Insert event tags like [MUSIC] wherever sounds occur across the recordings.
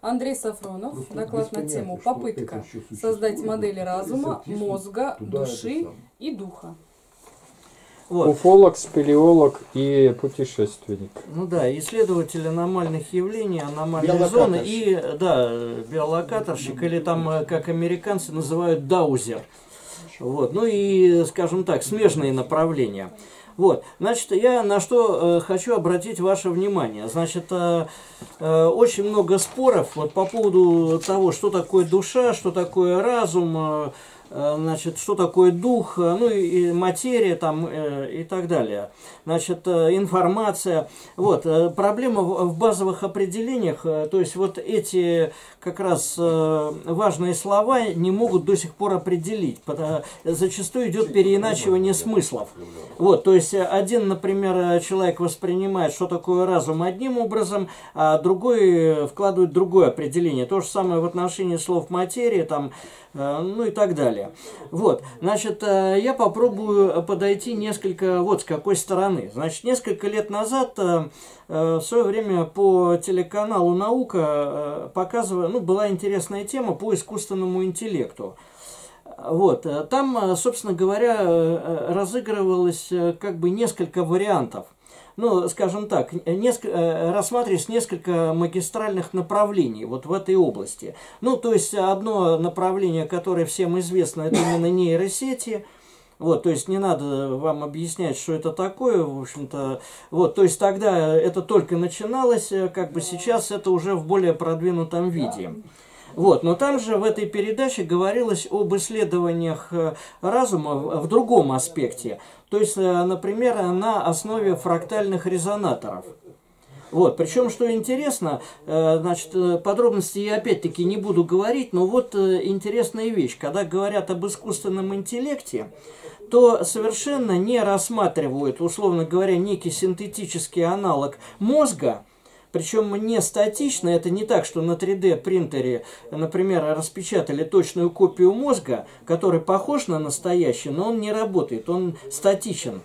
Андрей Сафронов, ну, доклад на тему «Попытка создать модели разума, мозга, души и духа». Вот. Уфолог, спелеолог и путешественник. Ну да, исследователь аномальных явлений, аномальной зоны и да, биолокаторщик, или там, э, как американцы называют, даузер. Вот. Ну и, скажем так, смежные направления. Вот, значит, я на что э, хочу обратить ваше внимание. Значит, э, э, очень много споров вот по поводу того, что такое душа, что такое разум, э, значит, что такое дух, э, ну и материя там э, и так далее. Значит, информация. Вот, проблема в базовых определениях, то есть вот эти как раз важные слова не могут до сих пор определить. Зачастую идет переиначивание смыслов. Вот, то есть один, например, человек воспринимает, что такое разум одним образом, а другой вкладывает другое определение. То же самое в отношении слов материи, там, ну и так далее далее. Вот, значит, э, я попробую подойти несколько, вот с какой стороны. Значит, несколько лет назад э, э, в свое время по телеканалу «Наука» показывала, ну, была интересная тема по искусственному интеллекту. Вот, там, собственно говоря, разыгрывалось как бы несколько вариантов – ну, скажем так, несколько, э, рассматривать несколько магистральных направлений вот в этой области. Ну, то есть одно направление, которое всем известно, это именно нейросети. Вот, то есть не надо вам объяснять, что это такое, в общем-то. Вот, то есть тогда это только начиналось, э, как бы сейчас это уже в более продвинутом виде. Вот, но там же в этой передаче говорилось об исследованиях э, разума в другом аспекте. То есть, э, например, на основе фрактальных резонаторов. Вот, причем, что интересно, э, значит, подробности я опять-таки не буду говорить, но вот интересная вещь. Когда говорят об искусственном интеллекте, то совершенно не рассматривают, условно говоря, некий синтетический аналог мозга, причем не статично, это не так, что на 3D принтере, например, распечатали точную копию мозга, который похож на настоящий, но он не работает, он статичен.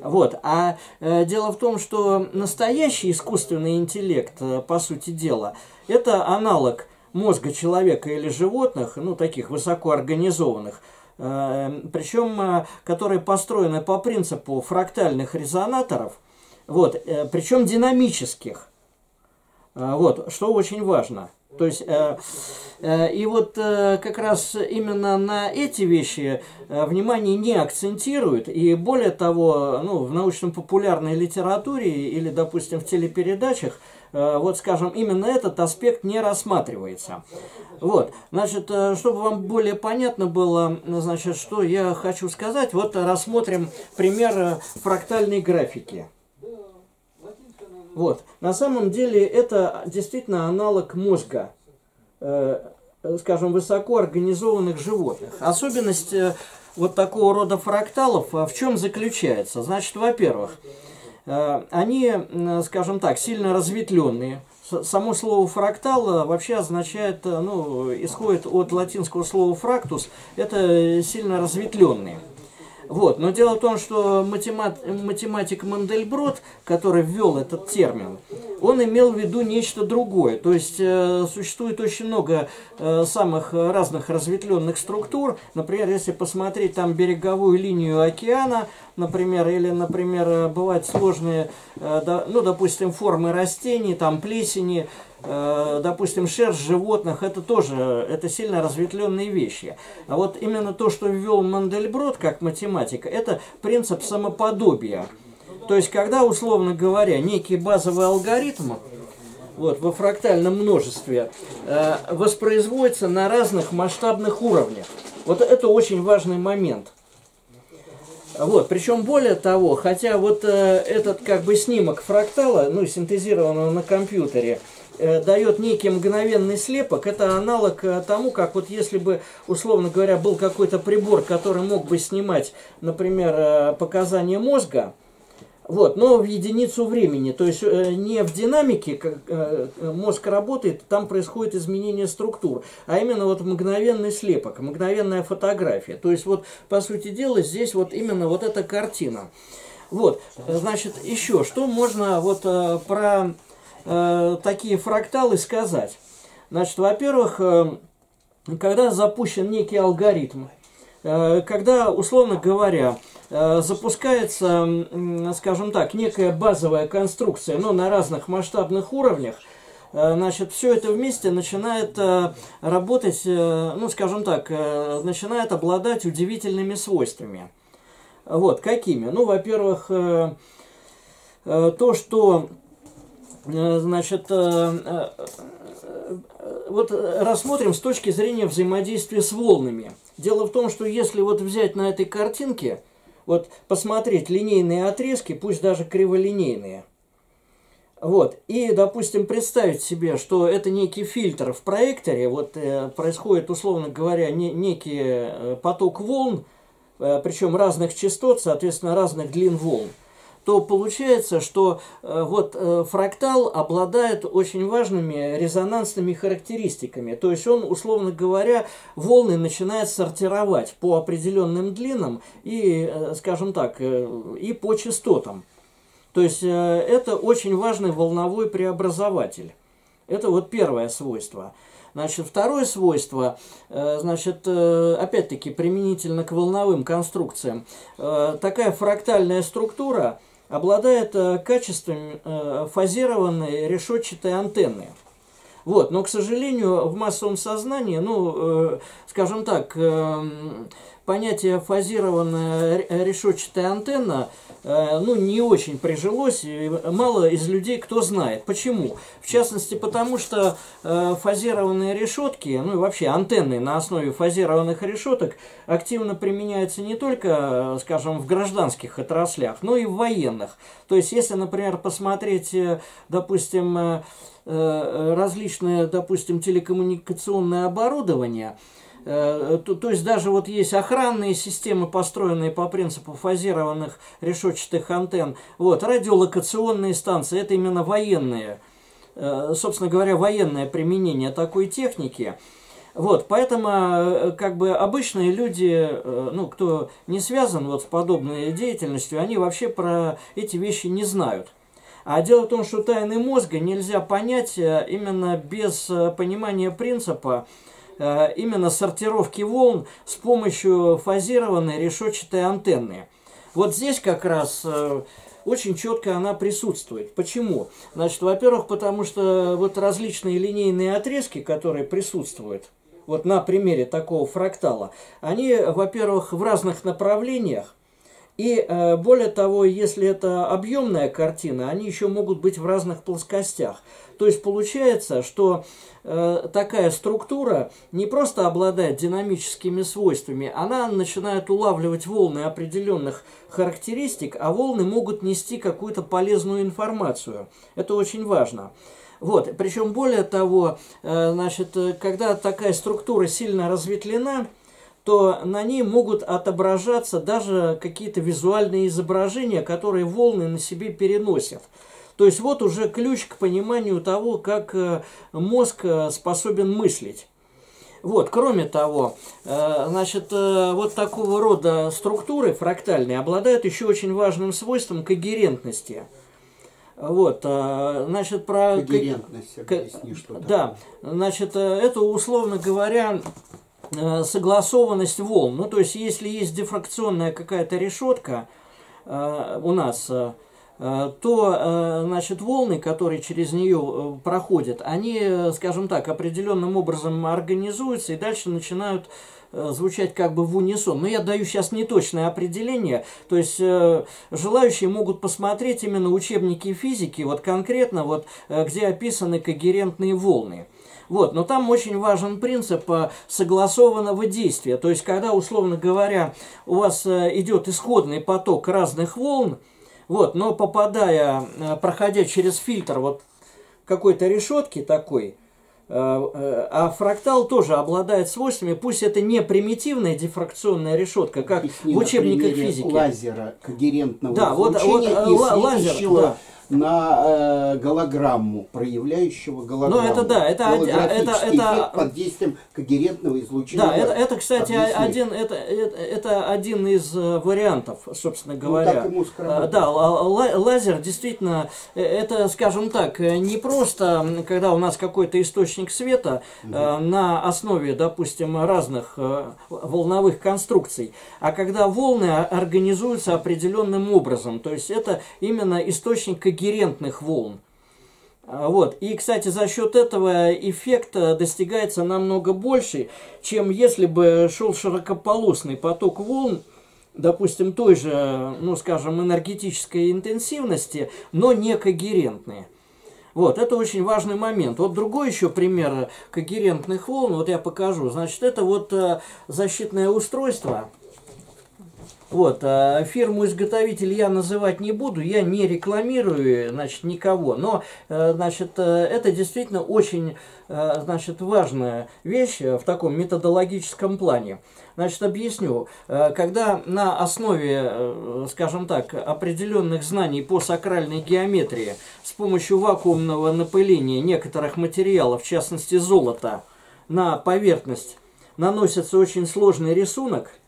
Вот. А э, дело в том, что настоящий искусственный интеллект, э, по сути дела, это аналог мозга человека или животных, ну, таких высокоорганизованных, э, причем, э, которые построены по принципу фрактальных резонаторов, вот, э, причем динамических. А, вот, что очень важно. То есть, э, э, и вот э, как раз именно на эти вещи э, внимание не акцентируют, и более того, ну, в научно-популярной литературе или, допустим, в телепередачах, э, вот, скажем, именно этот аспект не рассматривается. Вот, значит, э, чтобы вам более понятно было, значит, что я хочу сказать, вот рассмотрим пример э, фрактальной графики. Вот. На самом деле это действительно аналог мозга, э, скажем, высоко организованных животных. Особенность э, вот такого рода фракталов э, в чем заключается? Значит, во-первых, э, они, э, скажем так, сильно разветвленные. Само слово фрактал вообще означает, э, ну, исходит от латинского слова фрактус, это сильно разветвленные. Вот. Но дело в том, что математ, математик Мандельброд, который ввел этот термин, он имел в виду нечто другое. То есть э, существует очень много э, самых разных разветвленных структур. Например, если посмотреть там береговую линию океана, например, или, например, бывают сложные, э, да, ну, допустим, формы растений, там плесени, Э, допустим, шерсть животных, это тоже, это сильно разветвленные вещи. А вот именно то, что ввел Мандельброд как математика, это принцип самоподобия. То есть, когда, условно говоря, некий базовый алгоритм вот, во фрактальном множестве э, воспроизводится на разных масштабных уровнях. Вот это очень важный момент. Вот, причем более того, хотя вот э, этот как бы снимок фрактала, ну, синтезированного на компьютере, Э, дает некий мгновенный слепок, это аналог э, тому, как вот если бы, условно говоря, был какой-то прибор, который мог бы снимать, например, э, показания мозга, вот, но в единицу времени, то есть не в динамике как мозг работает, там происходит изменение структур, а именно вот мгновенный слепок, мгновенная фотография. То есть вот, по сути дела, здесь вот именно вот эта картина. Вот, значит, еще, что можно вот про э, такие фракталы сказать. Значит, во-первых, когда запущен некий алгоритм, когда, условно говоря, запускается, скажем так, некая базовая конструкция, но на разных масштабных уровнях, значит, все это вместе начинает работать, ну, скажем так, начинает обладать удивительными свойствами. Вот, какими? Ну, во-первых, то, что, значит, вот рассмотрим с точки зрения взаимодействия с волнами. Дело в том, что если вот взять на этой картинке, вот посмотреть линейные отрезки, пусть даже криволинейные, вот, и, допустим, представить себе, что это некий фильтр в проекторе, вот э, происходит, условно говоря, не, некий э, поток волн, э, причем разных частот, соответственно, разных длин волн то получается, что э, вот э, фрактал обладает очень важными резонансными характеристиками. То есть он, условно говоря, волны начинает сортировать по определенным длинам и, э, скажем так, и по частотам. То есть это очень важный волновой преобразователь. Это вот первое свойство. Значит, второе свойство, значит, опять-таки применительно к волновым конструкциям, такая фрактальная структура – обладает э, качеством э, фазированной решетчатой антенны. Вот, но, к сожалению, в массовом сознании, ну, э, скажем так, понятие фазированная решетчатая антенна Э, ну, не очень прижилось, и мало из людей кто знает. Почему? В частности, потому что э, фазированные решетки, ну и вообще антенны на основе фазированных решеток активно применяются не только, скажем, в гражданских отраслях, но и в военных. То есть, если, например, посмотреть, э, допустим, различные, допустим, телекоммуникационное оборудование – Э, то, то есть даже вот есть охранные системы, построенные по принципу фазированных решетчатых антенн. Вот, радиолокационные станции, это именно военные, э, собственно говоря, военное применение такой техники. Вот, поэтому э, как бы обычные люди, ну, кто не связан вот с подобной деятельностью, они вообще про эти вещи не знают. А дело в том, что тайны мозга нельзя понять именно без понимания принципа Э, именно сортировки волн с помощью фазированной решетчатой антенны. Вот здесь как раз э, очень четко она присутствует. Почему? Значит, во-первых, потому что вот различные линейные отрезки, которые присутствуют, вот на примере такого фрактала, они, во-первых, в разных направлениях, и э, более того, если это объемная картина, они еще могут быть в разных плоскостях. То есть получается, что э, такая структура не просто обладает динамическими свойствами, она начинает улавливать волны определенных характеристик, а волны могут нести какую-то полезную информацию. Это очень важно. Вот. Причем более того, э, значит, когда такая структура сильно разветвлена, то на ней могут отображаться даже какие-то визуальные изображения, которые волны на себе переносят. То есть вот уже ключ к пониманию того, как э, мозг э, способен мыслить. Вот, кроме того, э, значит, вот такого рода структуры фрактальные обладают еще очень важным свойством когерентности. Вот, значит, про... Когерентность, объясни, что Да, значит, это, условно говоря, согласованность волн. Ну, то есть, если есть дифракционная какая-то решетка у нас, Э, то э, значит, волны, которые через нее э, проходят, они, скажем так, определенным образом организуются и дальше начинают звучать как бы в унисон. Но я даю сейчас неточное определение. То есть желающие могут посмотреть именно учебники физики, вот конкретно, вот, где описаны когерентные волны. Вот, но там очень важен принцип согласованного действия. То есть, когда, условно говоря, у вас идет исходный поток разных волн, вот, но попадая, э, проходя через фильтр вот какой-то решетки такой, э, э, а фрактал тоже обладает свойствами, пусть это не примитивная дифракционная решетка, как в учебниках физики. лазера когерентного да, вот, вот, лазер, да. На э, голограмму, проявляющего голограмму. Ну, это да, это, это, это под действием когерентного излучения. Да, это, это кстати, один, это, это, это один из э, вариантов, собственно говоря. Ну, так ему э, да, лазер действительно, э, это, скажем так, не просто, когда у нас какой-то источник света угу. на основе, допустим, разных волновых конструкций, а когда волны организуются определенным образом. То есть это именно источник когерентных волн. А, вот. И, кстати, за счет этого эффекта достигается намного больше, чем если бы шел широкополосный поток волн, допустим, той же, ну, скажем, энергетической интенсивности, но не когерентные. Вот, это очень важный момент. Вот другой еще пример когерентных волн, вот я покажу. Значит, это вот э, защитное устройство, вот, а фирму-изготовитель я называть не буду, я не рекламирую, значит, никого, но, э, значит, э, это действительно очень, э, значит, важная вещь в таком методологическом плане. Значит, объясню. Когда на основе, скажем так, определенных знаний по сакральной геометрии с помощью вакуумного напыления некоторых материалов, в частности золота, на поверхность наносится очень сложный рисунок –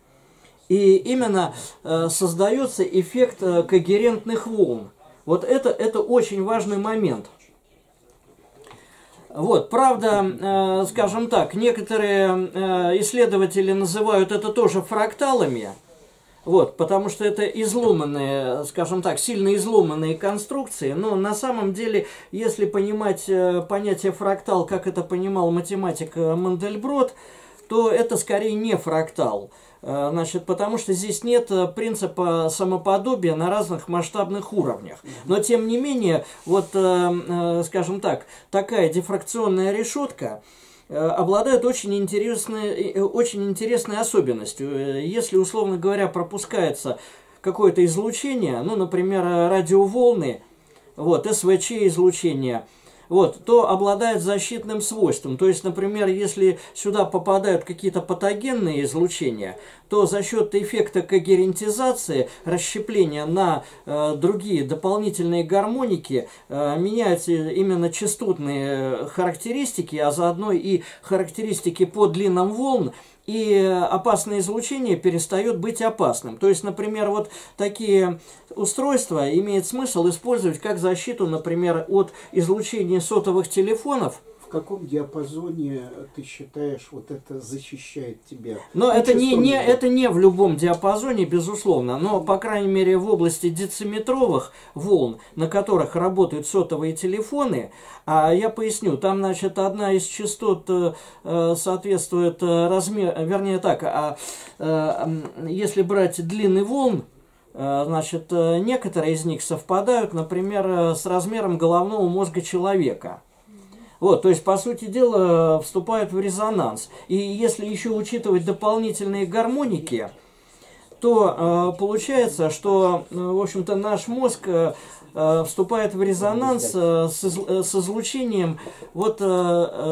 и именно э, создается эффект э, когерентных волн. Вот это, это очень важный момент. Вот, правда, э, скажем так, некоторые исследователи называют это тоже фракталами, вот, потому что это изломанные, скажем так, сильно изломанные конструкции, но на самом деле, если понимать понятие фрактал, как это понимал математик Мандельброд, то это скорее не фрактал. Э, значит, потому что здесь нет э, принципа самоподобия на разных масштабных уровнях. Но, тем не менее, вот, э, скажем так, такая дифракционная решетка, обладает очень интересной, очень интересной особенностью. Если, условно говоря, пропускается какое-то излучение, ну, например, радиоволны, вот, СВЧ излучение, вот, то обладает защитным свойством. То есть, например, если сюда попадают какие-то патогенные излучения, то за счет эффекта когерентизации, расщепления на э, другие дополнительные гармоники, э, меняются именно частотные характеристики, а заодно и характеристики по длинам волн, и опасное излучение перестает быть опасным. То есть, например, вот такие устройства имеет смысл использовать как защиту, например, от излучения сотовых телефонов – в каком диапазоне ты считаешь, вот это защищает тебя? Но это не, не, это не в любом диапазоне, безусловно, но, по крайней мере, в области дециметровых волн, на которых работают сотовые телефоны, а я поясню, там, значит, одна из частот э, соответствует э, размер, вернее так, а, э, если брать длины волн, э, Значит, э, некоторые из них совпадают, например, с размером головного мозга человека. Вот, то есть, по сути дела, вступают в резонанс. И если еще учитывать дополнительные гармоники, то э, получается, что, э, в общем-то, наш мозг э, Э, вступает в резонанс э, с, э, с излучением вот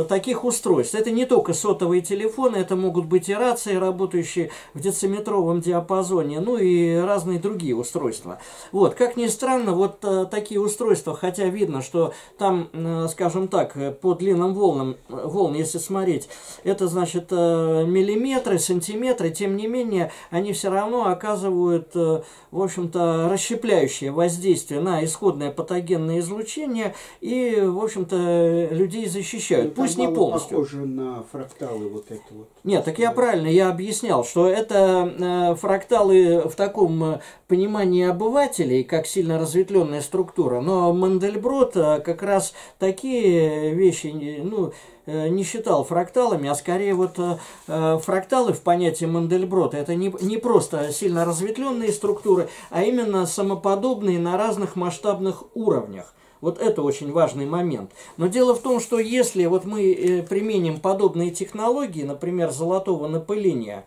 таких устройств. Это не только сотовые телефоны, это могут быть и рации, работающие в дециметровом диапазоне, ну и разные другие устройства. Вот, как ни странно, вот такие устройства, хотя видно, что там, скажем так, по длинным волнам, волн, если смотреть, это значит миллиметры, сантиметры, тем не менее, они все равно оказывают, в общем-то, расщепляющее воздействие на исходное патогенное излучение и, в общем-то, людей защищают. Ну, Пусть не полностью. похоже на фракталы вот это вот. Нет, так я правильно, я объяснял, что это э, фракталы в таком э, понимании обывателей, как сильно разветвленная структура, но Мандельброд э, как раз такие вещи, ну, Э, не считал фракталами, а скорее вот э, фракталы в понятии Мандельброта это не, не просто сильно разветвленные структуры, а именно самоподобные на разных масштабных уровнях. Вот это очень важный момент. Но дело в том, что если вот мы применим подобные технологии, например, золотого напыления,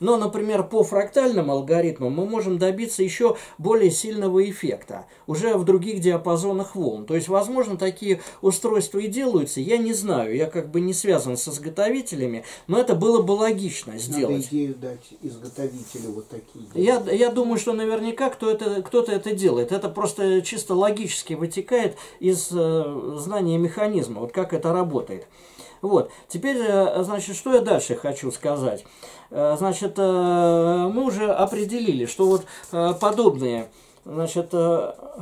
Но, например, по фрактальным алгоритмам мы можем добиться еще более сильного эффекта, уже в других диапазонах волн. То есть, возможно, такие устройства и делаются, я не знаю, я как бы не связан с изготовителями, но это было бы логично сделать. Надо идею дать изготовителю вот такие. Я, я думаю, что наверняка кто это, кто-то это делает. Это просто чисто логически вытекает из э, знания механизма, вот как это работает. Вот. Теперь, э, значит, что я дальше хочу сказать. Э, значит, э, мы уже определили, что вот подобные значит,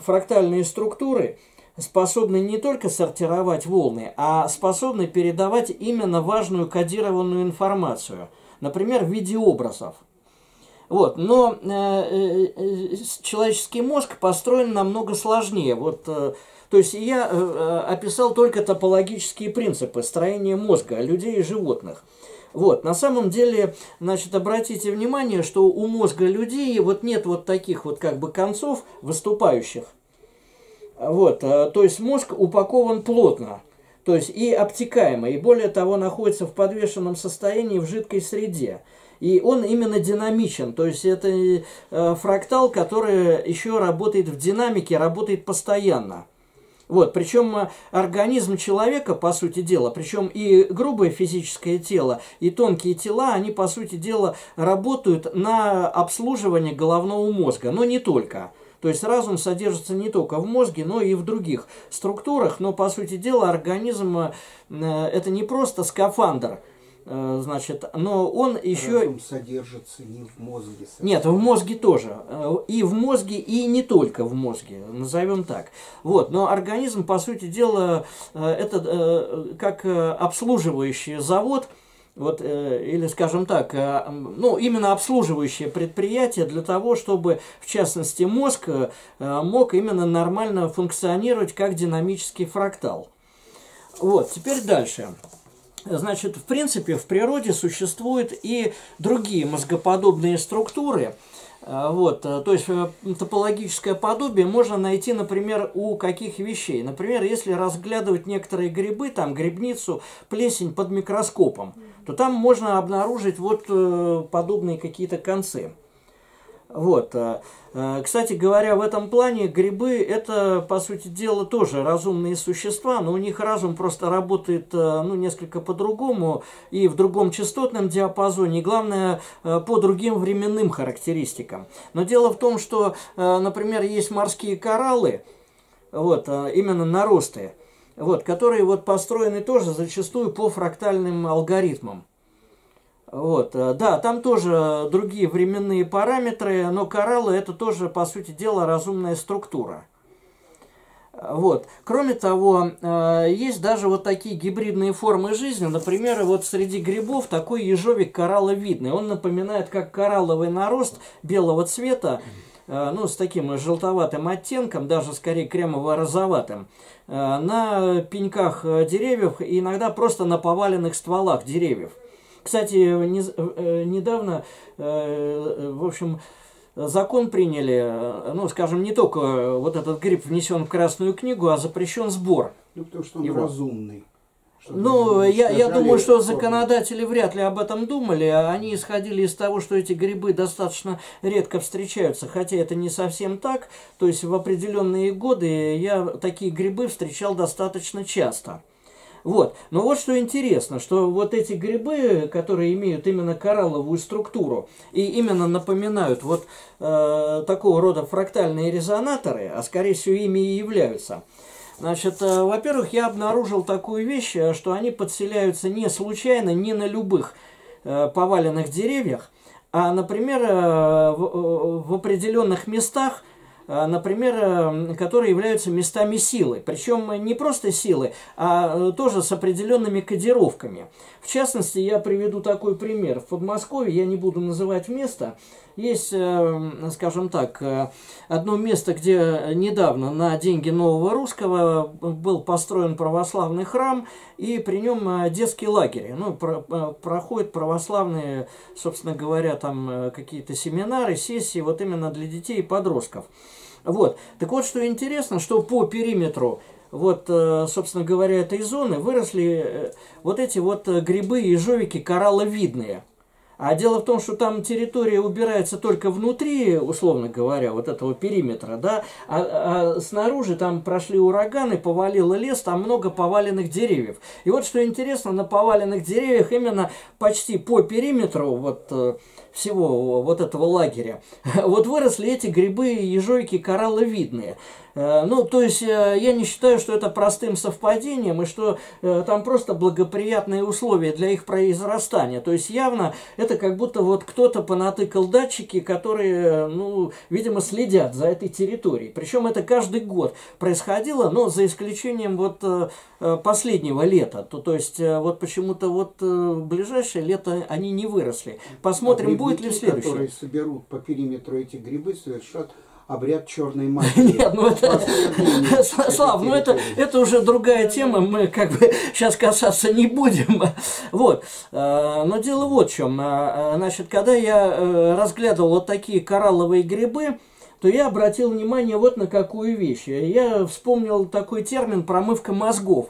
фрактальные структуры способны не только сортировать волны, а способны передавать именно важную кодированную информацию, например, в виде образов. Вот, но э, э, человеческий мозг построен намного сложнее. Вот, э, то есть я э, описал только топологические принципы строения мозга людей и животных. Вот, на самом деле, значит, обратите внимание, что у мозга людей вот нет вот таких вот как бы концов выступающих. Вот, э, то есть мозг упакован плотно, то есть и обтекаемо, и более того находится в подвешенном состоянии в жидкой среде. И он именно динамичен, то есть это э, фрактал, который еще работает в динамике, работает постоянно. Вот, причем э, организм человека, по сути дела, причем и грубое физическое тело, и тонкие тела, они, по сути дела, работают на обслуживание головного мозга, но не только. То есть разум содержится не только в мозге, но и в других структурах, но, по сути дела, организм э, это не просто скафандр, Э, значит, но он еще... Разум содержится не в мозге. Совсем. Нет, в мозге тоже. Э, и в мозге, и не только в мозге, назовем так. Вот, но организм, по сути дела, э, это как обслуживающий завод, вот, или, скажем так, ну, именно обслуживающее предприятие для того, чтобы, в частности, мозг мог именно нормально функционировать как динамический фрактал. Вот, теперь дальше. Значит, в принципе, в природе существуют и другие мозгоподобные структуры. А, вот, э, то есть э, топологическое подобие можно найти, например, у каких вещей. Например, если разглядывать некоторые грибы, там грибницу, плесень под микроскопом, то там можно обнаружить вот э, подобные какие-то концы. Вот. Э, э, кстати говоря, в этом плане грибы это, по сути дела, тоже разумные существа, но у них разум просто работает э, ну, несколько по-другому и в другом частотном диапазоне, и главное, по другим временным характеристикам. Но дело в том, что, например, есть морские кораллы, вот, именно наросты, вот, которые вот построены тоже зачастую по фрактальным алгоритмам. Вот, э, да, там тоже другие временные параметры, но кораллы это тоже, по сути дела, разумная структура. Вот. Кроме того, э, есть даже вот такие гибридные формы жизни. Например, вот среди грибов такой ежовик коралловидный. Он напоминает как коралловый нарост белого цвета, э, ну, с таким желтоватым оттенком, даже скорее кремово-розоватым, на пеньках деревьев иногда просто на поваленных стволах деревьев. Кстати, не, э, недавно, э, в общем, закон приняли, ну, скажем, не только вот этот гриб внесен в Красную книгу, а запрещен сбор. Ну, потому что он его. разумный. Ну, я, я думаю, что законодатели вряд ли об этом думали, а они исходили из того, что эти грибы достаточно редко встречаются, хотя это не совсем так, то есть в определенные годы я такие грибы встречал достаточно часто. Вот. Но вот что интересно, что вот эти грибы, которые имеют именно коралловую структуру и именно напоминают вот э, такого рода фрактальные резонаторы, а скорее всего ими и являются, Значит, э, во-первых, я обнаружил такую вещь, э, что они подселяются не случайно, не на любых э, поваленных деревьях, а, например, в, определенных местах, например, э, которые являются местами силы. Причем не просто силы, а э, тоже с определенными кодировками. В частности, я приведу такой пример. В Подмосковье, я не буду называть место, есть, скажем так, одно место, где недавно на деньги нового русского был построен православный храм, и при нем детский лагерь. Ну, про, проходят православные, собственно говоря, там какие-то семинары, сессии, вот именно для детей и подростков. Вот. Так вот, что интересно, что по периметру вот, э, собственно говоря, этой зоны выросли э, вот эти вот э, грибы и ежовики коралловидные. А дело в том, что там территория убирается только внутри, условно говоря, вот этого периметра, да, а, а снаружи там прошли ураганы, повалило лес, там много поваленных деревьев. И вот что интересно, на поваленных деревьях именно почти по периметру вот э, всего вот этого лагеря, [LAUGHS] вот выросли эти грибы, ежойки, коралловидные. Э, ну, то есть э, я не считаю, что это простым совпадением и что э, там просто благоприятные условия для их произрастания. То есть явно это как будто вот кто-то понатыкал датчики, которые, ну, видимо, следят за этой территорией. Причем это каждый год происходило, но за исключением вот последнего лета. То, то есть вот почему-то вот ближайшее лето они не выросли. Посмотрим, а будет ли в следующем. которые соберут по периметру эти грибы, совершат обряд черной [LAUGHS] магии. Нет, ну это, [LAUGHS] Слав, ну это, это уже другая тема, мы как бы сейчас касаться не будем. [LAUGHS] Вот, э, но дело вот в чем. Э, значит, когда я э, разглядывал вот такие коралловые грибы, то я обратил внимание вот на какую вещь. Я вспомнил такой термин «промывка мозгов»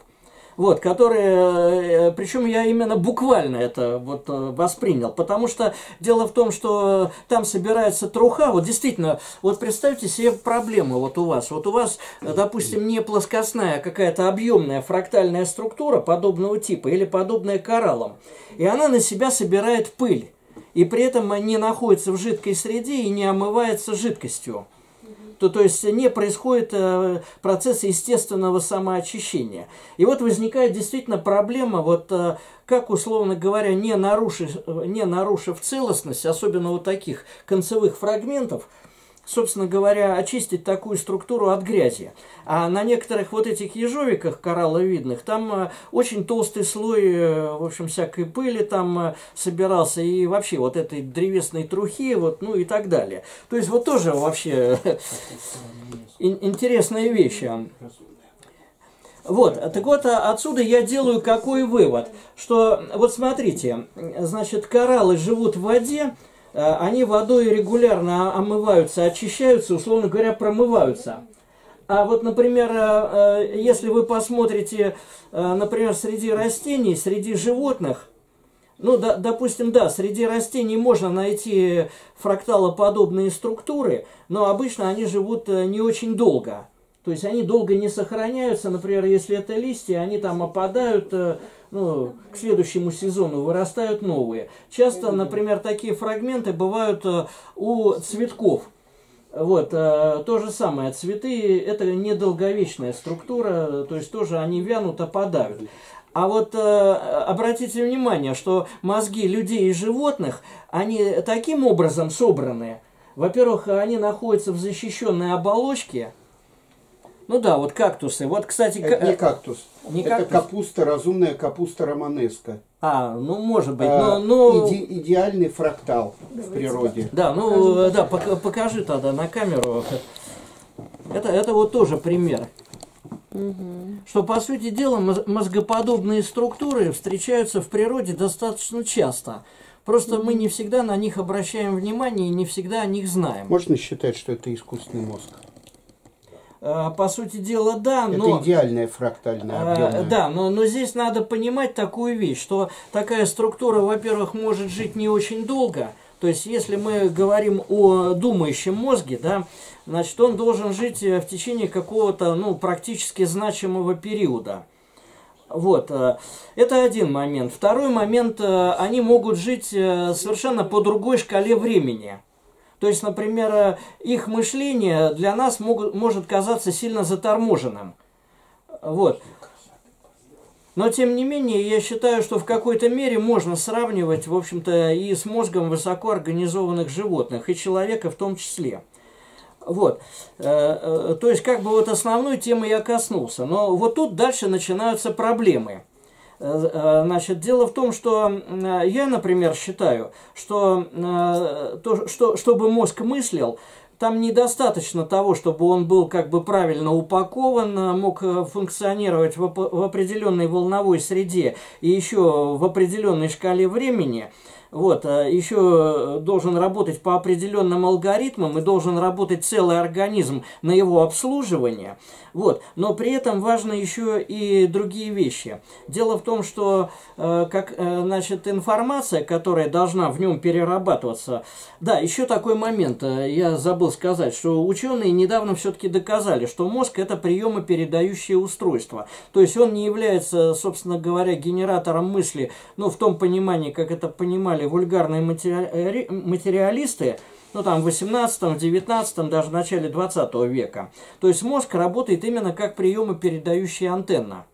вот, которые, э, причем я именно буквально это вот э, воспринял, потому что дело в том, что там собирается труха, вот действительно, вот представьте себе проблему вот у вас, вот у вас, допустим, не плоскостная, а какая-то объемная фрактальная структура подобного типа или подобная кораллам, и она на себя собирает пыль, и при этом не находится в жидкой среде и не омывается жидкостью то, то есть не происходит э, процесс естественного самоочищения. И вот возникает действительно проблема, вот э, как, условно говоря, не нарушив, не нарушив целостность, особенно вот таких концевых фрагментов, собственно говоря, очистить такую структуру от грязи. А на некоторых вот этих ежовиках коралловидных там э, очень толстый слой, э, в общем, всякой пыли там э, собирался и вообще вот этой древесной трухи, вот, ну и так далее. То есть вот тоже вообще интересная вещь. Вот, так вот, отсюда я делаю какой вывод, что, вот смотрите, значит, кораллы живут в воде, они водой регулярно омываются, очищаются, условно говоря, промываются. А вот, например, э, э, если вы посмотрите, например, среди растений, среди животных, ну, да, допустим, да, среди растений можно найти фракталоподобные структуры, но обычно они живут не очень долго. То есть они долго не сохраняются, например, если это листья, они там опадают, ну, к следующему сезону вырастают новые. Часто, например, такие фрагменты бывают э, у цветков. Вот, э, то же самое, цветы это недолговечная структура, то есть тоже они вянут, опадают. А вот э, обратите внимание, что мозги людей и животных, они таким образом собраны. Во-первых, они находятся в защищенной оболочке, ну да, вот кактусы. Вот, кстати, это не кактус. Не это кактус? капуста, разумная капуста романеска. А, ну может быть, а, но, но... Иде, идеальный фрактал в природе. Да, ну да, покажи тогда на камеру. Это, это вот тоже пример. Угу. Что, по сути дела, мозгоподобные структуры встречаются в природе достаточно часто. Просто угу. мы не всегда на них обращаем внимание и не всегда о них знаем. Можно считать, что это искусственный мозг? Э, по сути дела, да, но... Это идеальная фрактальная э, объемная. Да, но, но здесь надо понимать такую вещь, что такая структура, во-первых, может жить не очень долго, то есть, если мы говорим о думающем мозге, да, значит, он должен жить э, в течение какого-то, ну, практически значимого периода. Вот, это один момент. Второй момент, они могут жить совершенно по другой шкале времени. То есть, например, э, их мышление для нас могут, может казаться сильно заторможенным. Вот. Но, тем не менее, я считаю, что в какой-то мере можно сравнивать, в общем-то, и с мозгом высокоорганизованных животных, и человека в том числе. Вот. Э, э, то есть, как бы вот основной темы я коснулся. Но вот тут дальше начинаются проблемы. Э, э, значит, дело в том, что я, например, считаю, что, э, то, что чтобы мозг мыслил, там недостаточно того, чтобы он был как бы правильно упакован, мог функционировать в, определенной волновой среде и еще в определенной шкале времени. вот, э, еще должен работать по определенным алгоритмам и должен работать целый организм на его обслуживание. Вот. Но при этом важно еще и другие вещи. Дело в том, что э, как, э, значит, информация, которая должна в нем перерабатываться. Да, еще такой момент, я забыл сказать, что ученые недавно все-таки доказали, что мозг это приемопередающее устройство. То есть он не является, собственно говоря, генератором мысли, ну, в том понимании, как это понимали вульгарные матери... материалисты, ну там в 18 19 даже в начале 20 века. То есть мозг работает именно как приемопередающая антенна.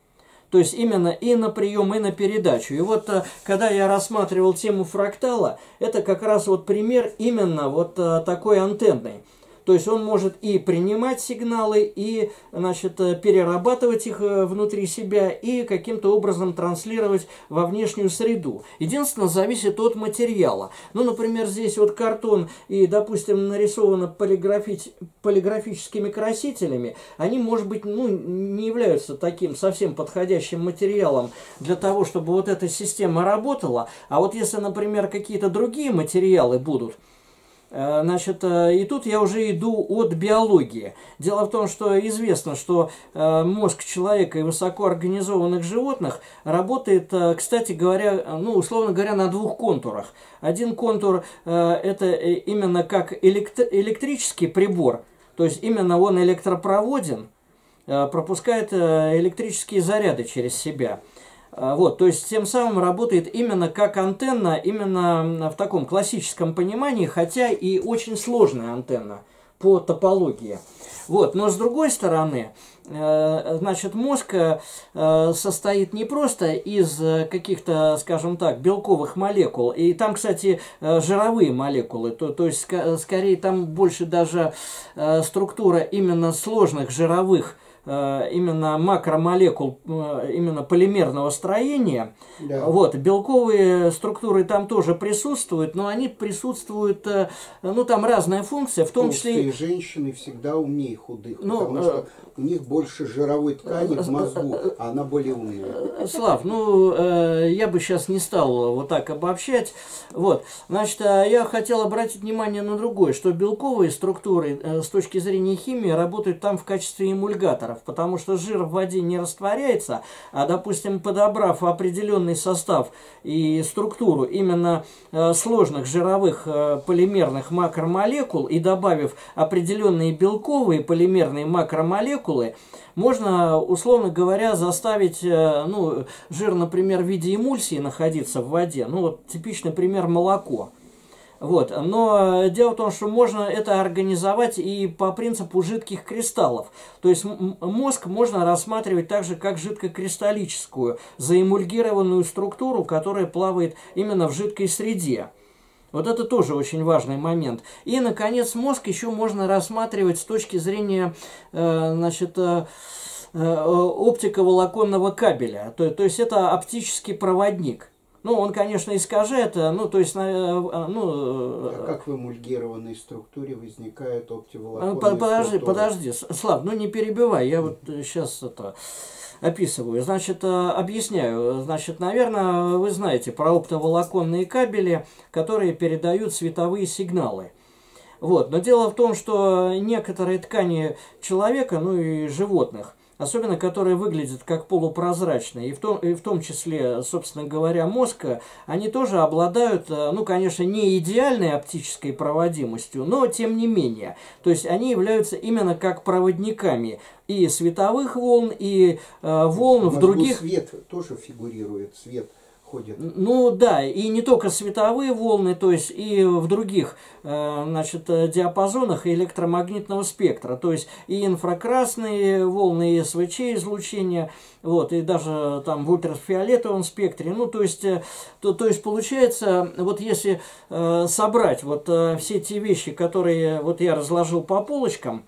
То есть именно и на прием, и на передачу. И вот э, когда я рассматривал тему фрактала, это как раз вот пример именно вот э, такой антенной. То есть он может и принимать сигналы, и значит, э, перерабатывать их э, внутри себя, и каким-то образом транслировать во внешнюю среду. Единственное, зависит от материала. Ну, например, здесь вот картон и, допустим, нарисовано полиграфи... полиграфическими красителями, они, может быть, ну, не являются таким совсем подходящим материалом для того, чтобы вот эта система работала. А вот если, например, какие-то другие материалы будут, значит, э, и тут я уже иду от биологии. Дело в том, что известно, что э, мозг человека и высокоорганизованных животных работает, кстати говоря, ну, условно говоря, на двух контурах. Один контур – это именно как электрический прибор, то есть именно он электропроводен, пропускает электрические заряды через себя – вот, то есть тем самым работает именно как антенна, именно в таком классическом понимании, хотя и очень сложная антенна по топологии. Вот, но с другой стороны, э, значит, мозг э, состоит не просто из каких-то, скажем так, белковых молекул, и там, кстати, жировые молекулы, то, то есть скорее там больше даже структура именно сложных жировых Э, именно макромолекул, э, именно полимерного строения. Да. Вот, белковые структуры там тоже присутствуют, но они присутствуют, э, ну там разная функция, в том Толстые числе... женщины всегда умнее худых, ну, потому что у них больше жировой ткани в мозгу, а она более умная. Слав, ну я бы сейчас не стал вот так обобщать. Вот, значит, я хотел обратить внимание на другое, что белковые структуры с точки зрения химии работают там в качестве эмульгатора факторов, потому что жир в воде не растворяется, а, допустим, подобрав определенный состав и структуру именно э, сложных жировых э, полимерных макромолекул и добавив определенные белковые полимерные макромолекулы, можно, условно говоря, заставить э, ну, жир, например, в виде эмульсии находиться в воде. Ну, вот типичный пример молоко. Вот. Но дело в том, что можно это организовать и по принципу жидких кристаллов. То есть мозг можно рассматривать также как жидкокристаллическую, заэмульгированную структуру, которая плавает именно в жидкой среде. Вот это тоже очень важный момент. И, наконец, мозг еще можно рассматривать с точки зрения э, значит, э, э оптиковолоконного кабеля. То, то есть это оптический проводник. Ну, он, конечно, искажает, э, ну, то есть, э, э, ну... А как в эмульгированной структуре возникает оптиволоконная Подожди, структура? подожди, Слав, ну не перебивай, я вот сейчас это описываю. Значит, объясняю. Значит, наверное, вы знаете про оптоволоконные кабели, которые передают световые сигналы. Вот. Но дело в том, что некоторые ткани человека, ну и животных – особенно которые выглядят как полупрозрачные, и в том, и в том числе, собственно говоря, мозг, они тоже обладают, э, ну, конечно, не идеальной оптической проводимостью, но тем не менее. То есть они являются именно как проводниками и световых волн, и э, волн в других... Свет тоже фигурирует, свет – ходят. Ну да, и не только световые волны, то есть и в других э, значит, диапазонах электромагнитного спектра, то есть и инфракрасные волны, и СВЧ излучения, вот, и даже там в ультрафиолетовом спектре. Ну, то есть, э, то, то есть получается, вот если э, собрать вот э, все те вещи, которые вот я разложил по полочкам,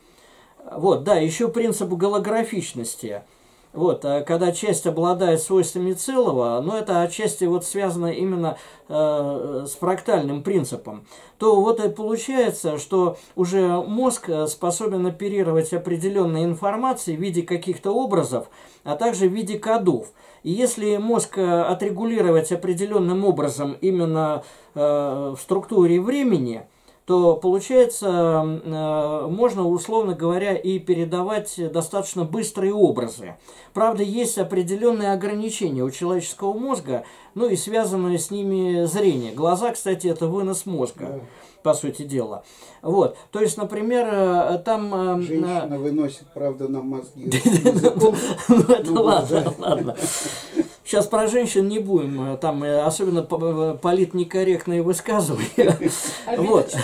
вот, да, еще принцип голографичности – Вот, а когда часть обладает свойствами целого, но это отчасти вот связано именно э, с фрактальным принципом, то вот и получается, что уже мозг способен оперировать определенной информацией в виде каких-то образов, а также в виде кодов. И если мозг отрегулировать определенным образом именно э, в структуре времени – то получается, э, можно, условно говоря, и передавать достаточно быстрые образы. Правда, есть определенные ограничения у человеческого мозга, ну и связанное с ними зрение. Глаза, кстати, это вынос мозга по сути дела. Вот, то есть, например, э, там... Э, Женщина выносит, правда, на мозги. [LAUGHS] Ну, это ладно, ладно. Сейчас про женщин не будем, э, там особенно политнекорректные высказывания. Вот,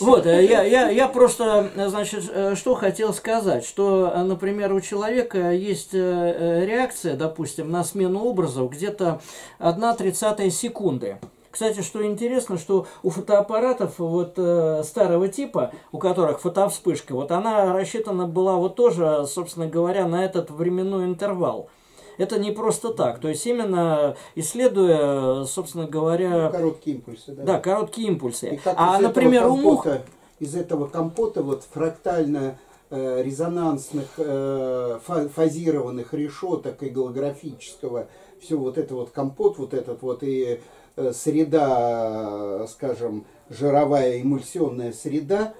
вот я, я, я просто, значит, что хотел сказать, что, например, у человека есть реакция, допустим, на смену образов где-то 1 тридцатая секунды. Кстати, что интересно, что у фотоаппаратов вот э, старого типа, у которых фотовспышка, вот она рассчитана была вот тоже, собственно говоря, на этот временной интервал. Это не просто так. То есть именно исследуя, собственно говоря... Ну, короткие импульсы, да? Да, короткие импульсы. а, например, у мух... Из этого компота вот фрактально э, резонансных э, фазированных решеток и голографического все вот это вот компот вот этот вот и Э, среда, скажем, жировая эмульсионная среда,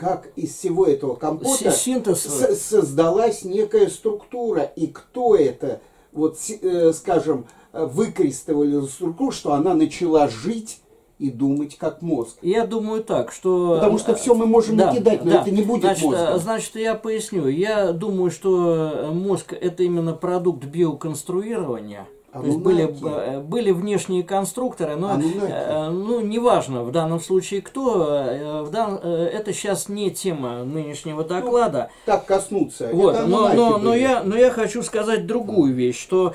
как из всего этого компота Синтез. создалась некая структура. И кто это, вот, э, скажем, выкристаллизовал структуру, что она начала жить и думать как мозг. Я думаю так, что... Потому что все мы можем да, накидать, но да. это не будет значит, мозгом. Значит, я поясню. Я думаю, что мозг это именно продукт биоконструирования – то есть были, э, были внешние конструкторы, но э, ну, неважно в данном случае кто, э, в дан, это сейчас не тема нынешнего ну, доклада. Ну, так коснуться. Вот, но, но, но, я, но я хочу сказать другую вещь, что,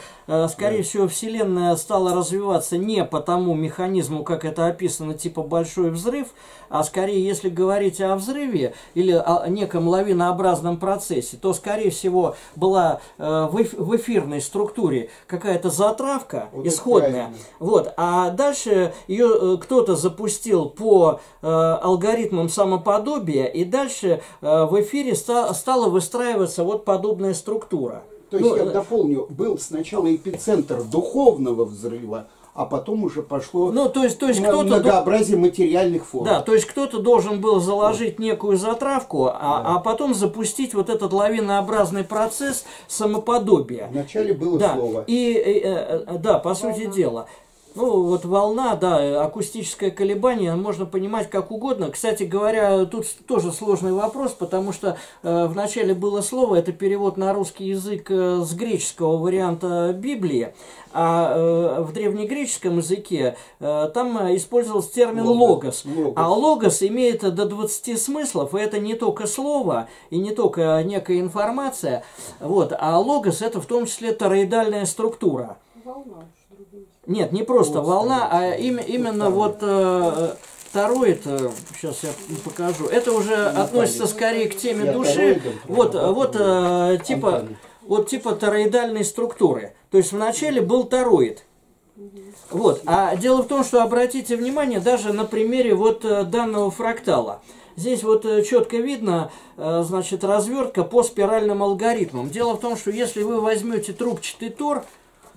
скорее да. всего, Вселенная стала развиваться не по тому механизму, как это описано, типа большой взрыв, а скорее, если говорить о взрыве или о неком лавинообразном процессе, то, скорее всего, была в эфирной структуре какая-то затравка вот исходная. Вот. А дальше ее э, кто-то запустил по э, алгоритмам самоподобия, и дальше э, в эфире ста, стала выстраиваться вот подобная структура. То есть, ну, я э, дополню, был сначала эпицентр духовного взрыва, а потом уже пошло ну, то есть, то есть кто многообразие материальных форм. Да, то есть кто-то должен был заложить некую затравку, а, да. а потом запустить вот этот лавинообразный процесс самоподобия. Вначале было да. слово. И, э, э, э, да, по сути дела. Ну, вот волна, да, акустическое колебание можно понимать как угодно. Кстати говоря, тут тоже сложный вопрос, потому что э, вначале было слово, это перевод на русский язык э, с греческого варианта Библии, а э, в древнегреческом языке э, там использовался термин логос. логос. А логос имеет до 20 смыслов, и это не только слово, и не только некая информация, вот, а логос это в том числе тороидальная структура. Волна. Нет, не просто вот, волна, а им, именно вот э, второй, это, сейчас я покажу, это уже ну, относится скорее к теме души, вот, вот э, типа, вот типа тороидальной структуры. То есть вначале был тороид. Вот. А дело в том, что обратите внимание даже на примере вот э, данного фрактала. Здесь вот э, четко видно, э, значит, развертка по спиральным алгоритмам. Дело в том, что если вы возьмете трубчатый тор,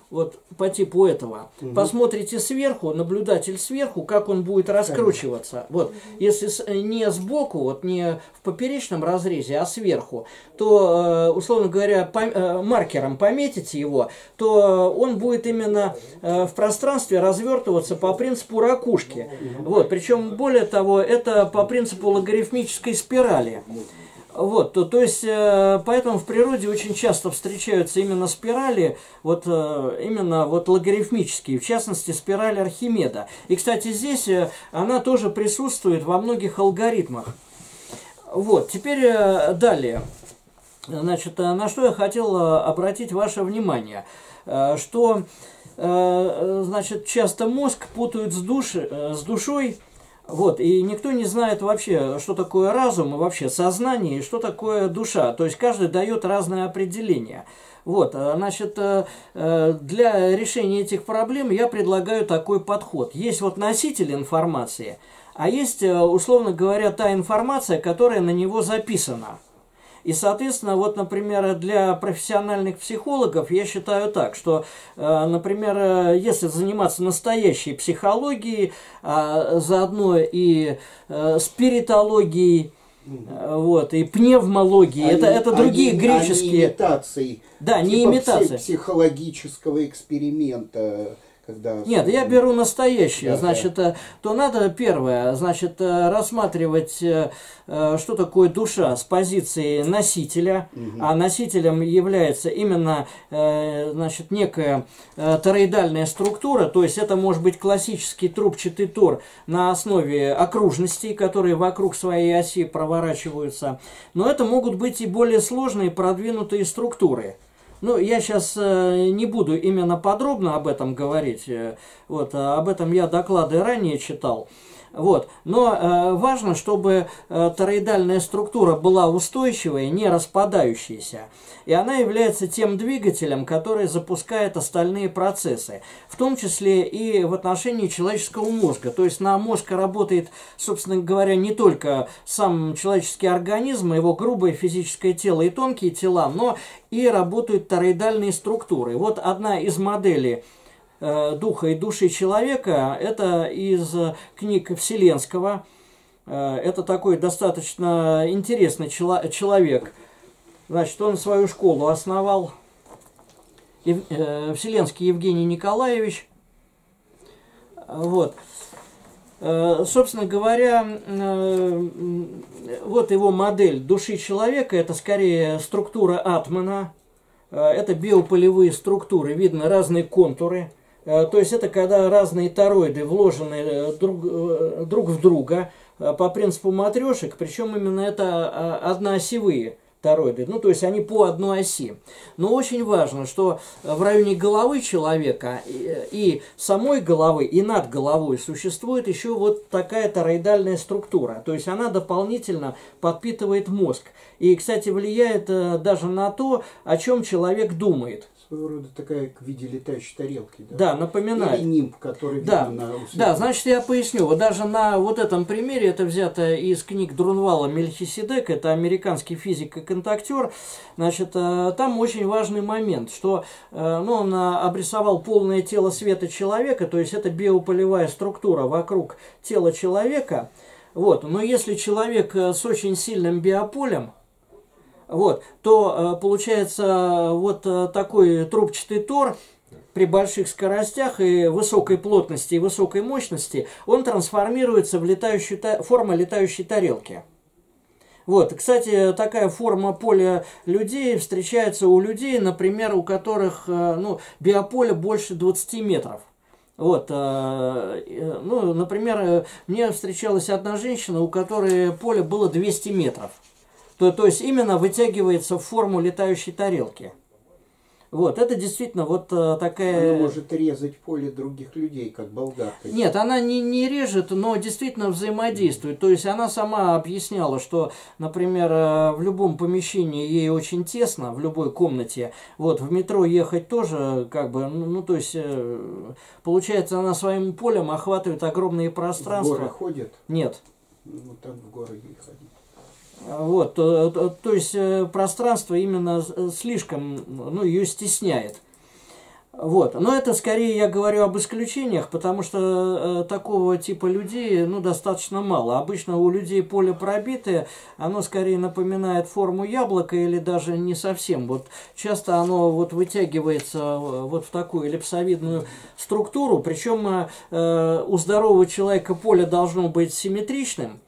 вот по типу этого. Угу. Посмотрите сверху, наблюдатель сверху, как он будет раскручиваться. Конечно. Вот, угу. если э, не сбоку, вот не в поперечном разрезе, а сверху, то, э, условно говоря, по, э, маркером пометите его, то он будет именно в пространстве развертываться по принципу ракушки. Угу. Вот, причем более того, это по принципу логарифмической спирали. Вот, то, то есть, э, поэтому в природе очень часто встречаются именно спирали, вот э, именно вот логарифмические, в частности, спираль Архимеда. И, кстати, здесь э, она тоже присутствует во многих алгоритмах. Вот, теперь далее. Значит, на что я хотел обратить ваше внимание, что, значит, часто мозг путают с, души, с душой, вот, и никто не знает вообще, что такое разум и вообще сознание, и что такое душа. То есть каждый дает разное определение. Вот, значит, для решения этих проблем я предлагаю такой подход. Есть вот носитель информации, а есть, условно говоря, та информация, которая на него записана. И, соответственно, вот, например, для профессиональных психологов я считаю так, что, э, например, э, если заниматься настоящей психологией, а заодно и э, спиритологией, вот, и пневмологии, они, это, это другие греческие... Они имитации. Да, не типа имитации. психологического эксперимента когда... Нет, я беру настоящее. Да, значит, да. Э, то надо первое, значит, э, рассматривать, э, что такое душа с позиции носителя, угу. а носителем является именно, значит, некая тороидальная структура, то есть это может быть классический трубчатый тор на основе окружностей, которые вокруг своей оси проворачиваются, но это могут быть и более сложные продвинутые структуры. Ну, я сейчас э, не буду именно подробно об этом говорить. Э, вот, а об этом я доклады ранее читал. Вот. Но э, важно, чтобы э, тороидальная структура была устойчивая, не распадающаяся. И она является тем двигателем, который запускает остальные процессы, в том числе и в отношении человеческого мозга. То есть на мозг работает, собственно говоря, не только сам человеческий организм, его грубое физическое тело и тонкие тела, но и работают тороидальные структуры. Вот одна из моделей духа и души человека, это из книг Вселенского. Э, это такой достаточно интересный человек. Значит, он свою школу основал. Э, Вселенский Евгений Николаевич. Вот. Собственно говоря, вот его модель души человека, это скорее структура атмана, это биополевые структуры, видно разные контуры – Э, то есть это когда разные тороиды вложены э, друг, э, друг в друга по принципу матрешек, причем именно это а, одноосевые тороиды, ну то есть они по одной оси. Но очень важно, что в районе головы человека и самой головы, и над головой существует еще вот такая тороидальная структура, то есть она дополнительно подпитывает мозг. И, кстати, влияет даже на то, о чем человек думает своего рода такая в виде летающей тарелки. Да, да напоминает. Или нимб, который да. на Да, значит, я поясню. Вот даже на вот этом примере, это взято из книг Друнвала Мельхиседек, это американский физик и контактер, значит, э, там очень важный момент, что э, ну, он э, обрисовал полное тело света человека, то есть это биополевая структура вокруг тела человека, вот. Но если человек с очень сильным биополем, вот, то э, получается вот э, такой трубчатый тор при больших скоростях и высокой плотности и высокой мощности, он трансформируется в летающую, форму летающей тарелки. Вот, кстати, такая форма поля людей встречается у людей, например, у которых э, ну, биополе больше 20 метров. Вот, ну, например, мне встречалась одна женщина, у которой поле было 200 метров то, то есть именно вытягивается в форму летающей тарелки. Вот, это действительно вот э, такая... Она может резать поле других людей, как болгарка. Нет, она не, не режет, но действительно взаимодействует. То есть она сама объясняла, что, например, э, в любом помещении ей очень тесно, в любой комнате. Вот, в метро ехать тоже, как бы, ну, ну то есть, э, получается, она своим полем охватывает огромные пространства. В горы ходит? Нет. Ну, так в горы и ходить. Вот, то, то, то есть э, пространство именно э, слишком, ну, ее стесняет. Вот. Но это скорее я говорю об исключениях, потому что э, такого типа людей ну, достаточно мало. Обычно у людей поле пробитое, оно скорее напоминает форму яблока или даже не совсем. Вот часто оно вот вытягивается э, вот в такую эллипсовидную структуру, причем э, у здорового человека поле должно быть симметричным,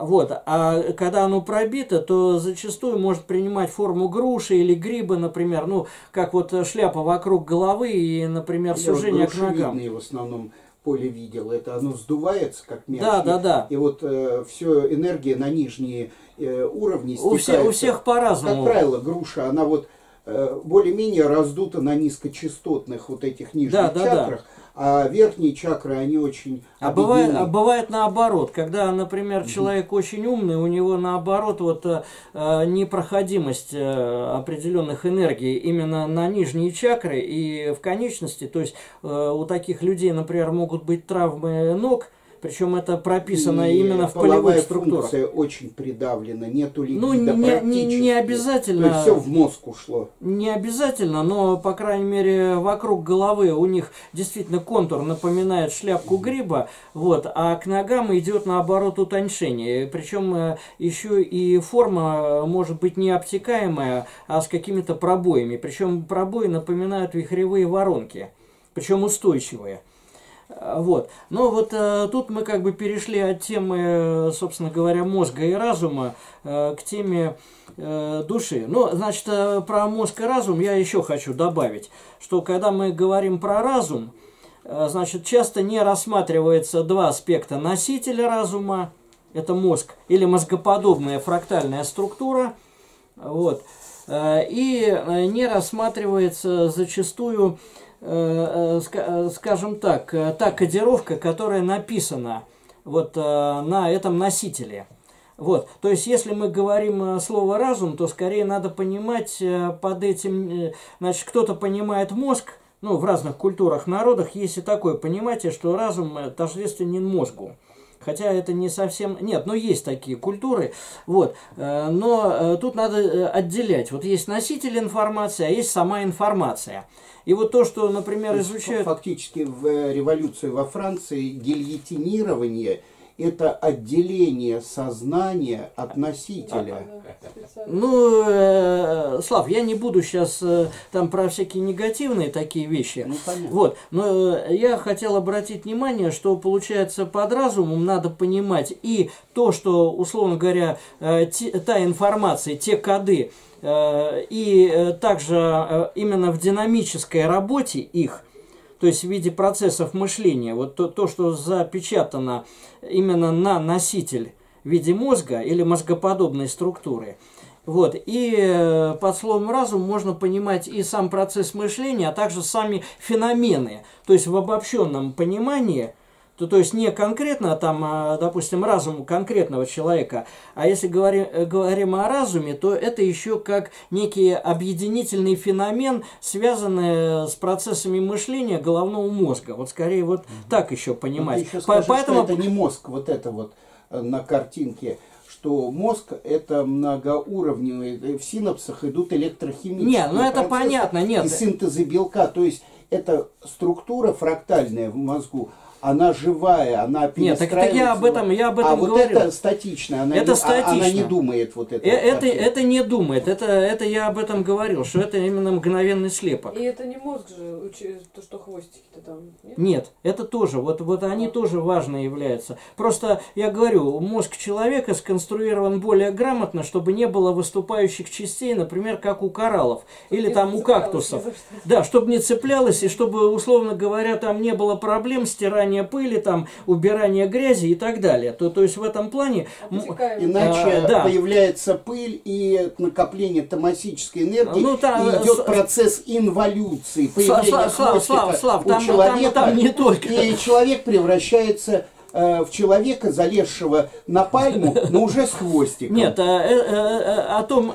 вот. А когда оно пробито, то зачастую может принимать форму груши или гриба, например, ну, как вот шляпа вокруг головы и, например, Я сужение к ногам. в основном поле видел, это оно сдувается как мяч. Да, да, да. И вот э, все энергия на нижние э, уровни стекается. У, все, у всех по-разному. Как правило, груша, она вот более-менее раздуто на низкочастотных вот этих нижних да, да, чакрах. Да а верхние чакры, они очень а бывает, а бывает наоборот, когда, например, человек очень умный, у него наоборот вот э, э, непроходимость э, определенных энергий именно на нижние чакры и в конечности, то есть э, у таких людей, например, могут быть травмы ног, причем это прописано и именно в полевых структурах. функция очень придавлена, нету либидо Ну, не, не, не обязательно. То есть все в мозг ушло. Не обязательно, но, по крайней мере, вокруг головы у них действительно контур напоминает шляпку гриба, вот, а к ногам идет наоборот утоньшение. Причем э, еще и форма может быть не обтекаемая, а с какими-то пробоями. Причем пробои напоминают вихревые воронки, причем устойчивые. А, вот. Но вот э, тут мы как бы перешли от темы, собственно говоря, мозга и разума э, к теме э, души. Ну, значит, э, про мозг и разум я еще хочу добавить, что когда мы говорим про разум, э, значит, часто не рассматривается два аспекта носителя разума, это мозг, или мозгоподобная фрактальная структура, вот, э, и э, не рассматривается зачастую Э, э, э, скажем так, та кодировка, которая написана вот на этом носителе. Вот, то есть, если мы говорим слово разум, то скорее надо понимать под этим, значит, кто-то понимает мозг, ну, в разных культурах, народах есть и такое понимание, что разум тождественен мозгу. Хотя это не совсем... Нет, но есть такие культуры. Вот. Но тут надо отделять. Вот есть носитель информации, а есть сама информация. И вот то, что, например, изучают... Фактически в э, революции во Франции гильотинирование это отделение сознания от носителя. Ну, э, Слав, я не буду сейчас э, там про всякие негативные такие вещи. Ну, понятно. Вот, но э, я хотел обратить внимание, что получается под разумом надо понимать и то, что, условно говоря, э, те, та информация, те коды, Э, и э, также э, именно в динамической работе их, то есть в виде процессов мышления, вот то, то что запечатано именно на носитель в виде мозга или мозгоподобной структуры. Вот. И под словом разум можно понимать и сам процесс мышления, а также сами феномены. То есть в обобщенном понимании – то, то есть не конкретно там, а, допустим, разум конкретного человека, а если говорим, э, говорим о разуме, то это еще как некий объединительный феномен, связанный с процессами мышления головного мозга. Вот скорее вот угу. так еще понимать. еще скажи, Поэтому... это не мозг, вот это вот э, на картинке что мозг это многоуровневый, э, в синапсах идут электрохимические Нет, ну это понятно, нет. И синтезы белка, то есть это структура фрактальная в мозгу, она живая, она Нет, так это я об этом, я об этом а говорю. вот это статичная, она, это не, статично. она не думает вот это. Э, это, это не думает, это, это я об этом говорил, что это именно мгновенный слепок. И это не мозг же, то, что хвостики-то там, нет? Нет, это тоже, вот, вот они а. тоже важно являются. Просто, я говорю, мозг человека сконструирован более грамотно, чтобы не было выступающих частей, например, как у кораллов, чтобы или там у кактусов. Да, чтобы не цеплялось, и чтобы, условно говоря, там не было проблем стирания убирание пыли, там, убирание грязи и так далее. То, то есть в этом плане... Иначе а, да. появляется пыль и накопление томасической энергии, ну, там, и идет с... процесс инволюции, появления Слав, Слав, Слав, у там, человека, там, там не только... и человек превращается Э, в человека, залезшего на пальму, но уже с хвостиком. Нет, э, э, о том,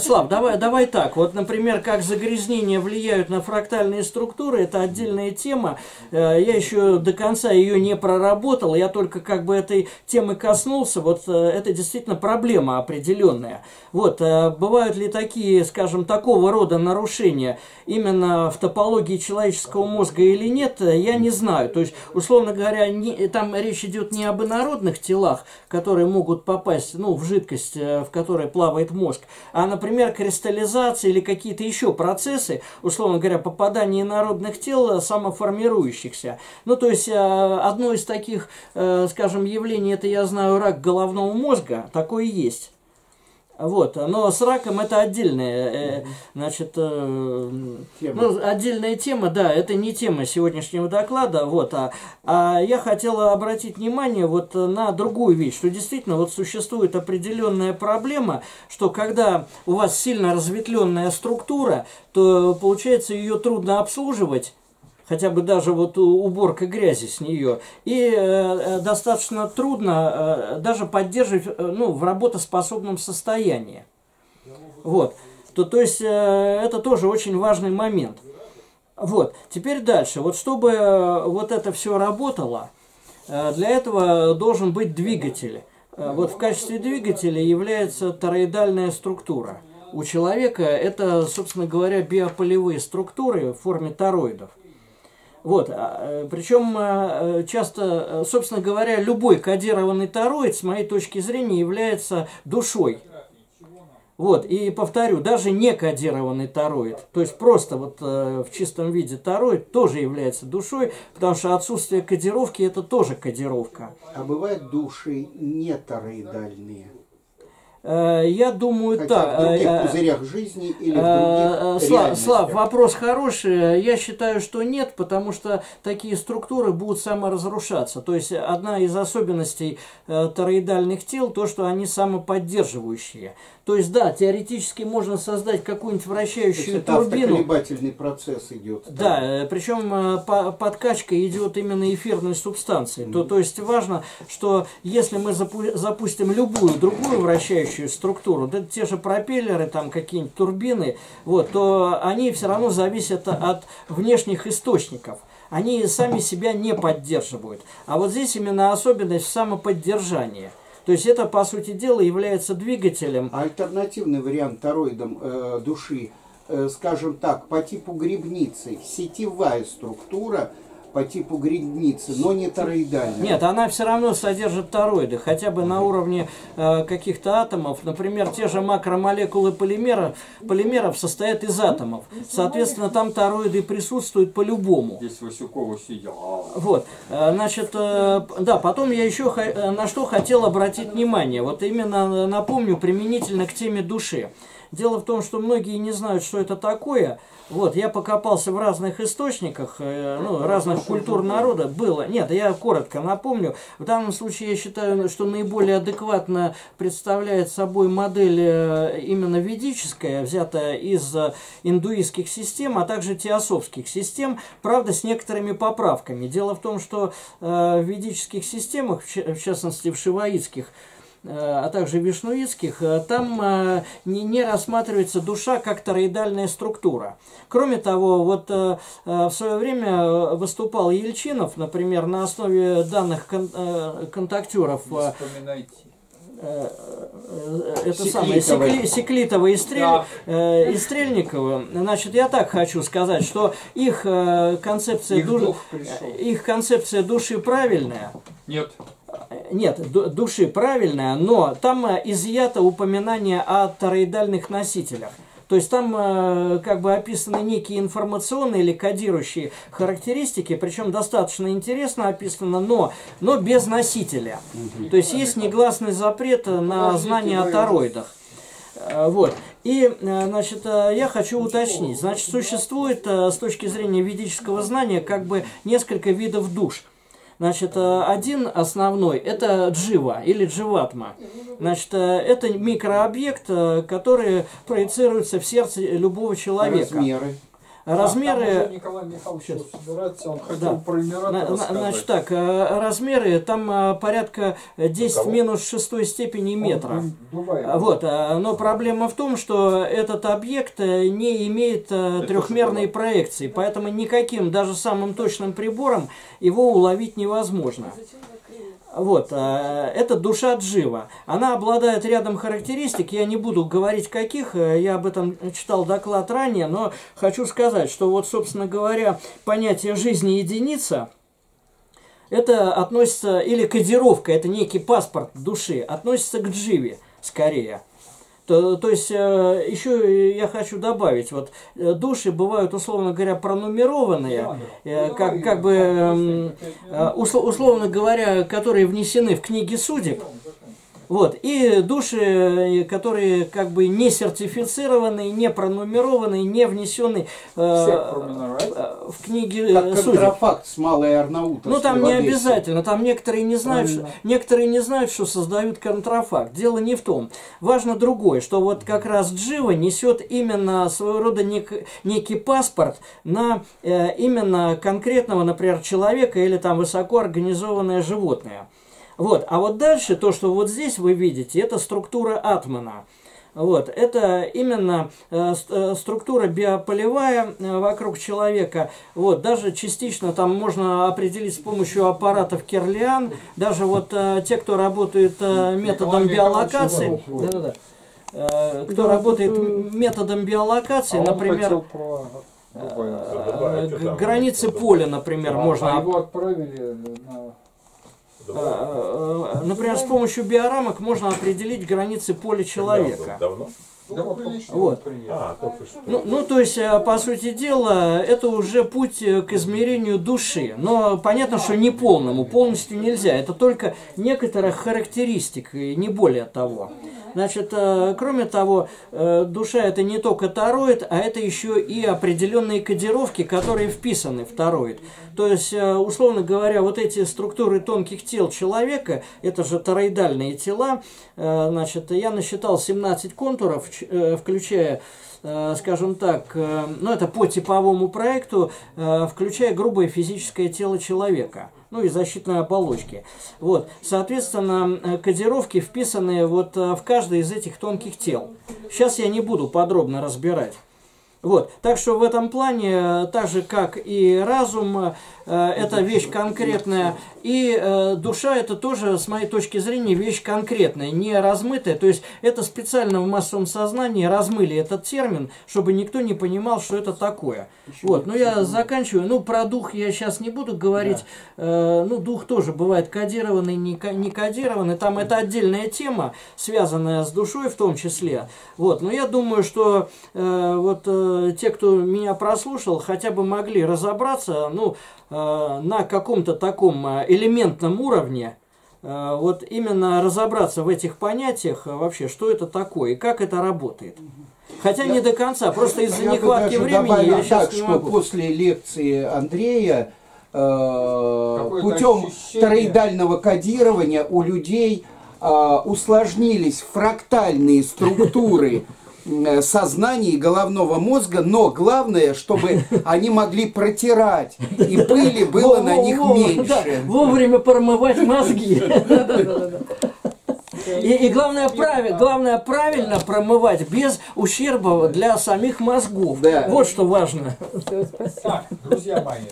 Слав, давай, давай так. Вот, например, как загрязнения влияют на фрактальные структуры, это отдельная тема. Я еще до конца ее не проработал, я только как бы этой темы коснулся. Вот это действительно проблема определенная. Вот, бывают ли такие, скажем, такого рода нарушения именно в топологии человеческого мозга или нет, я не знаю. То есть, условно говоря, не, там речь идет не об инородных телах, которые могут попасть ну, в жидкость, э, в которой плавает мозг, а, например, кристаллизация или какие-то еще процессы, условно говоря, попадание инородных тел самоформирующихся. Ну, то есть, э, одно из таких, э, скажем, явлений, это, я знаю, рак головного мозга, такое есть. Вот, но с раком это отдельная, э, значит, э, тема. ну, отдельная тема, да, это не тема сегодняшнего доклада, вот, а, а я хотела обратить внимание вот на другую вещь, что действительно вот существует определенная проблема, что когда у вас сильно разветвленная структура, то получается ее трудно обслуживать, хотя бы даже вот уборка грязи с нее. И э, э, достаточно трудно э, даже поддерживать э, ну, в работоспособном состоянии. Вот. То, то есть э, это тоже очень важный момент. Вот. Теперь дальше. Вот чтобы э, вот это все работало, для этого должен быть двигатель. Вот в качестве двигателя является тороидальная структура. У человека это, собственно говоря, биополевые структуры в форме тороидов. Вот, а, э, причем э, часто, э, собственно говоря, любой кодированный тороид, с моей точки зрения, является душой. Вот, и повторю, даже не кодированный тороид, то есть просто вот в чистом виде тороид тоже является душой, потому что отсутствие кодировки это тоже кодировка. А бывают души не тороидальные? Э, я думаю, Хотя так. в других э, пузырях жизни или в других Слав, Слав, вопрос хороший. Я считаю, что нет, потому что такие структуры будут саморазрушаться. То есть одна из особенностей э, тороидальных тел, то, что они самоподдерживающие. То есть, да, теоретически можно создать какую-нибудь вращающую то есть, турбину. Это процесс идет. Да, да причем подкачка идет именно эфирной субстанции. Mm-hmm. То, то есть важно, что если мы запу- запустим любую другую вращающую управляющую структуру, да, те же пропеллеры, там какие-нибудь турбины, вот, то они все равно зависят от внешних источников. Они сами себя не поддерживают. А вот здесь именно особенность в самоподдержании. То есть это, по сути дела, является двигателем. Альтернативный вариант тороидом э, души, э, скажем так, по типу грибницы, сетевая структура – по типу грибницы, но не тороидальная. Нет, она все равно содержит тороиды, хотя бы на уровне э, каких-то атомов. Например, те же макромолекулы полимеров, полимеров состоят из атомов. Соответственно, там тороиды присутствуют по-любому. Здесь Васюкова сидел. Вот, э, значит, э, да, потом я еще э, на что хотел обратить внимание. Вот именно напомню применительно к теме души. Дело в том, что многие не знают, что это такое. Вот, я покопался в разных источниках, э, ну, разных культур народа. Было. Нет, я коротко напомню. В данном случае я считаю, что наиболее адекватно представляет собой модель э, именно ведическая, взятая из э, индуистских систем, а также теософских систем, правда, с некоторыми поправками. Дело в том, что в ведических системах, в частности в шиваитских, а также вишнуитских, э, там э, не, не рассматривается душа как тороидальная структура. Кроме того, вот в свое время выступал Ельчинов, например, на основе данных кон, контактеров. Не вспоминайте это самое Секли, Секлитова и, Стрель, да. э, и Стрельникова. Значит, я так хочу сказать, что их э, концепция их, душ, их концепция души правильная. Нет нет, души правильная, но там э, изъято упоминание о тороидальных носителях. То есть там э, как бы описаны некие информационные или кодирующие характеристики, причем достаточно интересно описано, но, но без носителя. То есть есть негласный запрет на знание о тороидах. Э, вот. И, значит, я хочу уточнить. Значит, существует с точки зрения ведического знания как бы несколько видов душ. Значит, э, один основной – это джива или дживатма. Значит, э, это микрообъект, э, который проецируется в сердце любого человека. Размеры. Размеры... А, Николай Михайлович собирается, он хотел да. про Эмираты Значит так, размеры там порядка 10 в минус 6 степени метра. Дубай, вот, но проблема в том, что этот объект не имеет трехмерной проекции, поэтому никаким, даже самым точным прибором его уловить невозможно. Вот, э, это душа Джива. Она обладает рядом характеристик, я не буду говорить каких, э, я об этом читал доклад ранее, но хочу сказать, что вот, собственно говоря, понятие жизни единица, это относится, или кодировка, это некий паспорт души, относится к Дживе скорее. То, то есть, э, еще я хочу добавить, вот э, души бывают, условно говоря, пронумерованные, э, как, как бы, условно говоря, которые внесены в книги судеб, Вот. И души, которые как бы не сертифицированные, не пронумерованные, не внесенные э, э, в книги Как контрафакт с Малой Арнаутовской Ну, там не обязательно. Там некоторые не, знают, что, некоторые не знают, что создают контрафакт. Дело не в том. Важно другое, что вот как раз Джива несет именно своего рода нек, некий паспорт на э, именно конкретного, например, человека или там высоко организованное животное. Вот. А вот дальше, то, что вот здесь вы видите, это структура атмана. Вот, это именно э, э, структура биополевая э, вокруг человека. Вот, даже частично там можно определить с помощью аппаратов Керлиан. Даже вот э, те, кто работает э, методом биолокации, да, да, да, э, кто работает методом биолокации, а например, про... э, границы поля, например, а, можно. А его отправили на Э, э, например, с помощью биорамок можно определить границы поля человека. Давно? Вот. А, ну, ну, то есть, э, по сути дела, это уже путь к измерению души. Но понятно, что не полному, полностью нельзя. Это только некоторых характеристик, и не более того. Значит, кроме того, душа это не только тороид, а это еще и определенные кодировки, которые вписаны в тороид. То есть, э, условно говоря, вот эти структуры тонких тел человека, это же тороидальные тела, э, значит, я насчитал 17 контуров, э, включая скажем так, ну это по типовому проекту, включая грубое физическое тело человека, ну и защитные оболочки. Вот, соответственно, кодировки вписаны вот в каждое из этих тонких тел. Сейчас я не буду подробно разбирать. Вот. Так что в этом плане, так же как и разум, Э, это вещь конкретная. И э, душа это тоже, с моей точки зрения, вещь конкретная, не размытая. То есть это специально в массовом сознании размыли этот термин, чтобы никто не понимал, что это такое. Еще вот, ну я заканчиваю. Ну, про дух я сейчас не буду говорить. Да. Э, ну, дух тоже бывает кодированный, не, не кодированный. Там это отдельная тема, связанная с душой в том числе. Вот, но я думаю, что э, вот э, те, кто меня прослушал, хотя бы могли разобраться, ну, Э, на каком-то таком э, элементном уровне э, вот именно разобраться в этих понятиях вообще, что это такое и как это работает. Хотя я, не до конца, просто из-за нехватки времени я сейчас так, не могу. что после лекции Андрея э, путем тороидального кодирования у людей э, усложнились фрактальные структуры Э, сознания и головного мозга, но главное, чтобы [LAUGHS] они могли протирать, и пыли было на них меньше. Вовремя промывать мозги. [LAUGHS] И, и главное, правиль, главное правильно промывать без ущерба для самих мозгов. Да. Вот что важно. Так, друзья мои,